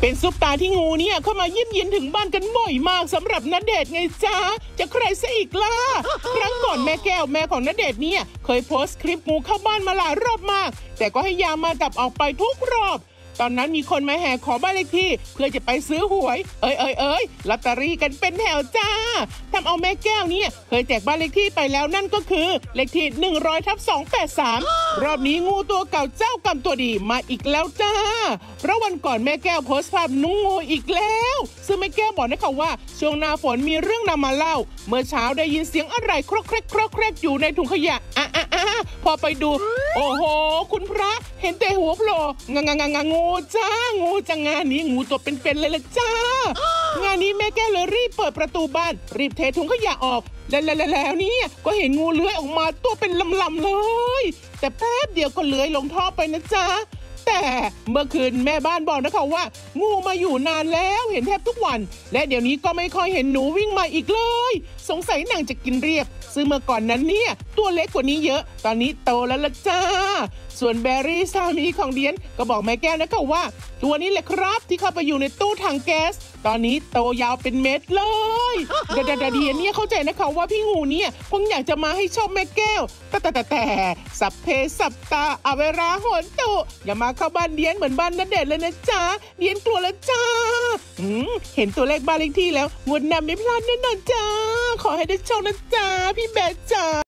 เป็นซุปตาที่งูเนี่ยเข้ามาเยี่ยมเยียนถึงบ้านกันบ่อยมากสำหรับณเดชน์ไงจ้าจะใครซะอีกล่ะครั้งก่อนแม่แก้วแม่ของณเดชน์เนี่ยเคยโพสต์คลิปงูเข้าบ้านมาหลายรอบมาก แต่ก็ให้ยามาจับออกไปทุกรอบ ตอนนั้นมีคนมาแห่ขอบ้านเลขที่ เพื่อจะไปซื้อหวย เอ้ยเอ้ยเอ้ยลอตเตอรี่กันเป็นแถวจ้าทำเอาแม่แก้วเนี่ยเคยแจกบ้านเลขที่ไปแล้วนั่นก็คือ เลขที่ 100ทับ283 รอบนี้งูตัวเก่าเจ้ากรรมตัวดีมาอีกแล้วจ้าเพราะวันก่อนแม่แก้วโพสต์ภาพนุ่งงูอีกแล้ว ซึ่งแม่แก้วบอกนะคะว่า ช่วงหน้าฝนมีเรื่องนำมาเล่า เมื่อเช้าได้ยินเสียงอะไรครกแครกครกแครกอยู่ในถุงขยะอะอะอะพอไปดู โอ้โห คุณพระเห็นแต่หัวโผล่งางางางางูจ้างูจ้างานนี้งูตัวเป็นๆเลยละจ้า งานนี้แม่แก้วเลยรีบเปิดประตูบ้าน รีบเทถุงขยะออก แล้วแล้วแล้วแล้วเนี่ยก็เห็นงูเลื้อยออกมาตัวเป็นลำๆเลย แต่แป๊บเดียวก็เลื้อยลงท่อไปนะจ๊ะ แต่เมื่อคืนแม่บ้านบอกนะคะว่า งูมาอยู่นานแล้วเห็นแทบทุกวัน และเดี๋ยวนี้ก็ไม่ค่อยเห็นหนูวิ่งมาอีกเลย สงสัยนางจะกินเรียบ ซึ่งเมื่อก่อนนั้นเนี่ยตัวเล็กกว่านี้เยอะ ตอนนี้โตแล้วละจ้า ส่วนแบรี่สามีของเดียนก็บอกแม่แก้วนะคะว่า ตัวนี้แหละครับที่เข้าไปอยู่ในตู้ถังแก๊ส ตอนนี้โตยาวเป็นเม็ดเลยเดดดเดียนเนี่ยเข้าใจนะคะว่าพี่งูเนี่ยคงอยากจะมาให้ชอบแม่แก้ว แต่แต่แต่สัพเพสัปตาอเวราหนตุอย่ามาเข้าบ้านเดียนเหมือนบ้านนัดเดชเลยนะจ๊ะเดียนกลัวแล้วจ้าอืมเห็นตัวเลขบ้านเลขที่แล้วงวดหน้าไม่พลาดแน่นอนจ้าขอให้ได้โชคนะจ๊ะพี่แบดจ้า